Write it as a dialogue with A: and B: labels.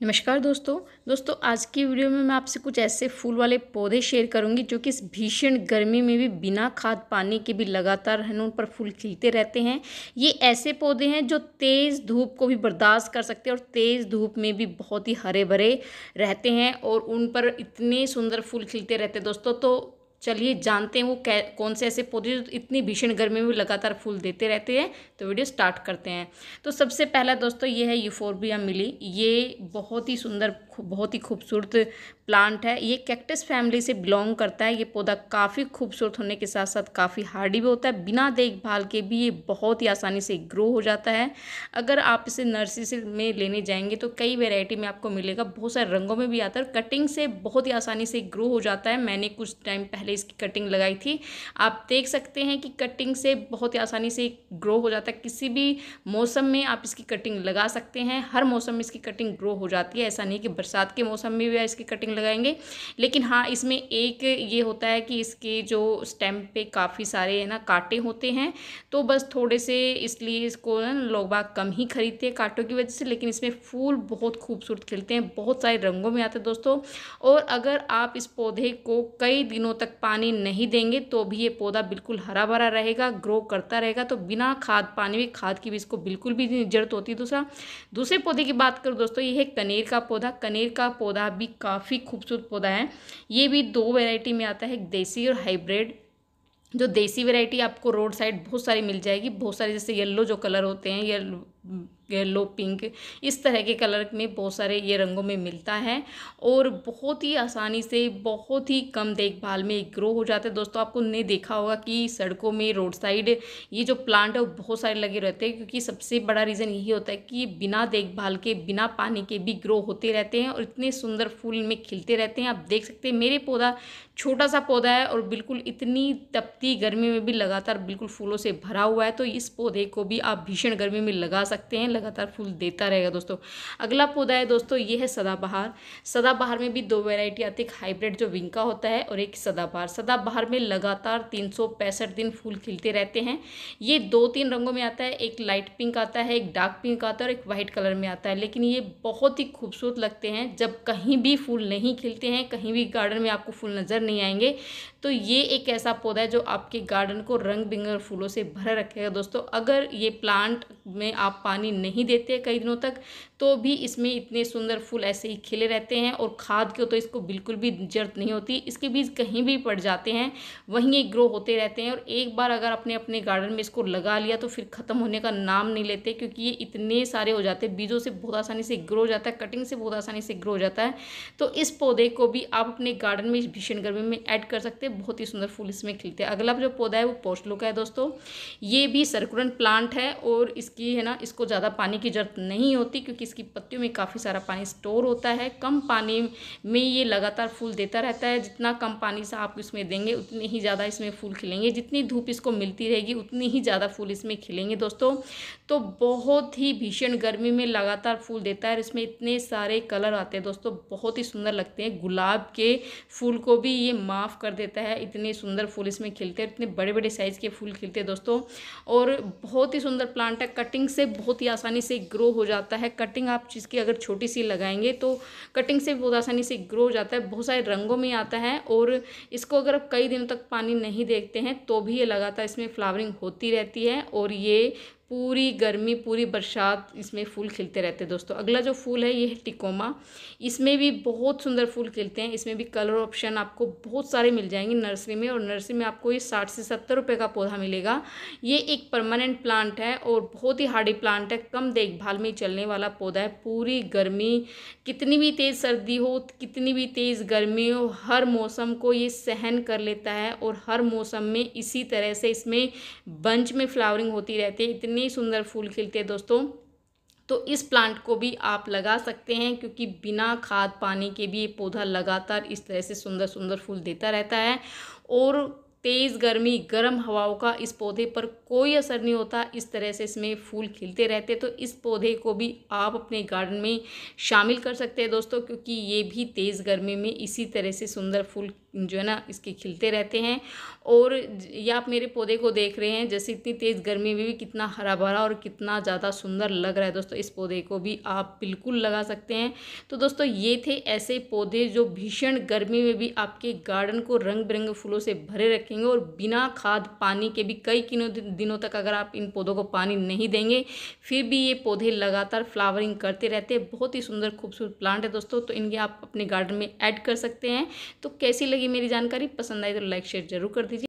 A: नमस्कार दोस्तों। दोस्तों, आज की वीडियो में मैं आपसे कुछ ऐसे फूल वाले पौधे शेयर करूँगी जो कि इस भीषण गर्मी में भी बिना खाद पानी के भी लगातार है उन पर फूल खिलते रहते हैं। ये ऐसे पौधे हैं जो तेज़ धूप को भी बर्दाश्त कर सकते हैं और तेज़ धूप में भी बहुत ही हरे भरे रहते हैं और उन पर इतने सुंदर फूल खिलते रहते हैं। दोस्तों तो चलिए जानते हैं वो कौन से ऐसे पौधे जो इतनी भीषण गर्मी में लगातार फूल देते रहते हैं। तो वीडियो स्टार्ट करते हैं। तो सबसे पहला दोस्तों ये है यूफोरबिया मिली। ये बहुत ही सुंदर बहुत ही खूबसूरत प्लांट है। ये कैक्टस फैमिली से बिलोंग करता है। ये पौधा काफ़ी खूबसूरत होने के साथ साथ काफ़ी हार्डी भी होता है। बिना देखभाल के भी ये बहुत ही आसानी से ग्रो हो जाता है। अगर आप इसे नर्सरी से में लेने जाएँगे तो कई वेराइटी में आपको मिलेगा। बहुत सारे रंगों में भी आता है कटिंग से बहुत ही आसानी से ग्रो हो जाता है। मैंने कुछ टाइम पहले इसकी कटिंग लगाई थी। आप देख सकते हैं कि कटिंग से बहुत ही आसानी से ग्रो हो जाता है। किसी भी मौसम में आप इसकी कटिंग लगा सकते हैं। हर मौसम में इसकी कटिंग ग्रो हो जाती है। ऐसा नहीं कि बरसात के मौसम में भी इसकी कटिंग लगाएँगे। लेकिन हाँ इसमें एक ये होता है कि इसके जो स्टेम पे काफ़ी सारे, है ना, कांटे होते हैं। तो बस थोड़े से इसलिए इसको लोग बाग कम ही खरीदते हैं कांटों की वजह से। लेकिन इसमें फूल बहुत खूबसूरत खिलते हैं। बहुत सारे रंगों में आते हैं दोस्तों। और अगर आप इस पौधे को कई दिनों तक पानी नहीं देंगे तो भी ये पौधा बिल्कुल हरा भरा रहेगा ग्रो करता रहेगा। तो बिना खाद, पानी में खाद की भी इसको बिल्कुल भी ज़रूरत होती। है दूसरा, दूसरे पौधे की बात करूँ दोस्तों, ये है कनेर का पौधा। कनेर का पौधा भी काफ़ी खूबसूरत पौधा है। ये भी दो वैरायटी में आता है देसी और हाइब्रिड जो देसी वैरायटी आपको रोड साइड बहुत सारी मिल जाएगी। बहुत सारे जैसे येलो जो कलर होते हैं येलो येलो, पिंक, इस तरह के कलर में बहुत सारे ये रंगों में मिलता है और बहुत ही आसानी से, बहुत ही कम देखभाल में ग्रो हो जाता है। दोस्तों, आपको ने देखा होगा कि सड़कों में रोड साइड ये जो प्लांट है, वो बहुत सारे लगे रहते हैं क्योंकि सबसे बड़ा रीज़न यही होता है कि बिना देखभाल के, बिना पानी के भी ग्रो होते रहते हैं और इतने सुंदर फूल में खिलते रहते हैं। आप देख सकते हैं, मेरे पौधा छोटा सा पौधा है और बिल्कुल इतनी तपती गर्मी में भी लगातार बिल्कुल फूलों से भरा हुआ है तो इस पौधे को भी आप भीषण गर्मी में लगा सकते हैं। लगातार फूल देता रहेगा दोस्तों। अगला पौधा है दोस्तों, ये है सदाबहार। सदाबहार में भी दो वेराइटी आती है हाइब्रिड जो विंका होता है और एक सदाबहार। सदाबहार में लगातार तीन सौ पैंसठ दिन फूल खिलते रहते हैं। ये दो तीन रंगों में आता है, एक लाइट पिंक आता है, एक डार्क पिंक आता है और एक वाइट कलर में आता है। लेकिन ये बहुत ही खूबसूरत लगते हैं, जब कहीं भी फूल नहीं खिलते हैं, कहीं भी गार्डन में आपको फूल नज़र नहीं आएँगे तो ये एक ऐसा पौधा है जो आपके गार्डन को रंग बिंगर फूलों से भरा रखेगा दोस्तों। अगर ये प्लांट में आप पानी नहीं देते कई दिनों तक तो भी इसमें इतने सुंदर फूल ऐसे ही खिले रहते हैं और खाद के तो इसको बिल्कुल भी ज़रूरत नहीं होती, इसके बीज कहीं भी पड़ जाते हैं, वहीं ये ग्रो होते रहते हैं और एक बार अगर आपने अपने गार्डन में इसको लगा लिया तो फिर ख़त्म होने का नाम नहीं लेते क्योंकि ये इतने सारे हो जाते हैं, बीजों से बहुत आसानी से ग्रो हो जाता है कटिंग से बहुत आसानी से ग्रो हो जाता है तो इस पौधे को भी आप अपने गार्डन में इस भीषण गर्मी में ऐड कर सकते हैं, बहुत ही सुंदर फूल इसमें खिलते हैं। अगला जो पौधा है वो पोस्टलो का है दोस्तों, ये भी सर्कुलेंट प्लांट है और इसकी है ना, इसको ज़्यादा पानी की ज़रूरत नहीं होती क्योंकि इसकी पत्तियों में काफ़ी सारा पानी स्टोर होता है। कम पानी में ये लगातार फूल देता रहता है। जितना कम पानी से आप इसमें देंगे, उतने ही ज़्यादा इसमें फूल खिलेंगे। जितनी धूप इसको मिलती रहेगी, उतनी ही ज़्यादा फूल इसमें खिलेंगे दोस्तों। तो बहुत ही भीषण गर्मी में लगातार फूल देता है इसमें इतने सारे कलर आते हैं दोस्तों। बहुत ही सुंदर लगते हैं। गुलाब के फूल को भी ये माफ़ कर देता है। इतने सुंदर फूल इसमें खिलते हैं। इतने बड़े बड़े साइज़ के फूल खिलते हैं दोस्तों। और बहुत ही सुंदर प्लांट है। कटिंग से बहुत ही आसानी से ग्रो हो जाता है। कटिंग आप चीज़ अगर छोटी सी लगाएँगे तो कटिंग से बहुत आसानी से ग्रो हो जाता है। बहुत सारे रंगों में आता है और इसको अगर आप कई दिनों तक पानी नहीं देखते हैं तो भी ये लगातार इसमें फ्लावरिंग होती रहती है और ये पूरी गर्मी, पूरी बरसात इसमें फूल खिलते रहते हैं दोस्तों। अगला जो फूल है, ये है टिकोमा। इसमें भी बहुत सुंदर फूल खिलते हैं। इसमें भी कलर ऑप्शन आपको बहुत सारे मिल जाएँगे नर्सरी में और नर्सरी में आपको ये साठ से सत्तर रुपये का पौधा मिलेगा। ये एक परमानेंट प्लांट है और बहुत ही हार्डी प्लांट है। कम देखभाल में चलने वाला पौधा है। पूरी गर्मी, कितनी भी तेज़ सर्दी हो, कितनी भी तेज़ गर्मी हो, हर मौसम को ये सहन कर लेता है और हर मौसम में इसी तरह से इसमें बंच में फ्लावरिंग होती रहती है। इतनी इतनी सुंदर फूल खिलते हैं दोस्तों। तो इस प्लांट को भी आप लगा सकते हैं क्योंकि बिना खाद पानी के भी ये पौधा लगातार इस तरह से सुंदर सुंदर फूल देता रहता है। और तेज़ गर्मी, गर्म हवाओं का इस पौधे पर कोई असर नहीं होता, इस तरह से इसमें फूल खिलते रहते तो इस पौधे को भी आप अपने गार्डन में शामिल कर सकते हैं दोस्तों, क्योंकि ये भी तेज़ गर्मी में इसी तरह से सुंदर फूल जो है ना, इसके खिलते रहते हैं। और ये आप मेरे पौधे को देख रहे हैं, जैसे इतनी तेज़ गर्मी में भी कितना हरा भरा और कितना ज़्यादा सुंदर लग रहा है दोस्तों, इस पौधे को भी आप बिल्कुल लगा सकते हैं। तो दोस्तों, ये थे ऐसे पौधे जो भीषण गर्मी में भी आपके गार्डन को रंग बिरंगे फूलों से भरे रखेंगे और बिना खाद पानी के भी कई दिनों तक अगर आप इन पौधों को पानी नहीं देंगे, फिर भी ये पौधे लगातार फ्लावरिंग करते रहते हैं। बहुत ही सुंदर, खूबसूरत प्लांट है दोस्तों तो इनके आप अपने गार्डन में ऐड कर सकते हैं। तो कैसी लगी मेरी जानकारी पसंद आई तो लाइक शेयर ज़रूर कर दीजिए।